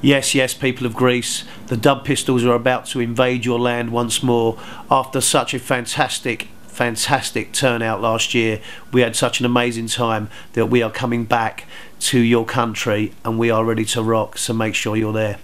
Yes, yes, people of Greece, the Dub Pistols are about to invade your land once more after such a fantastic, fantastic turnout last year. We had such an amazing time that we are coming back to your country and we are ready to rock, so make sure you're there.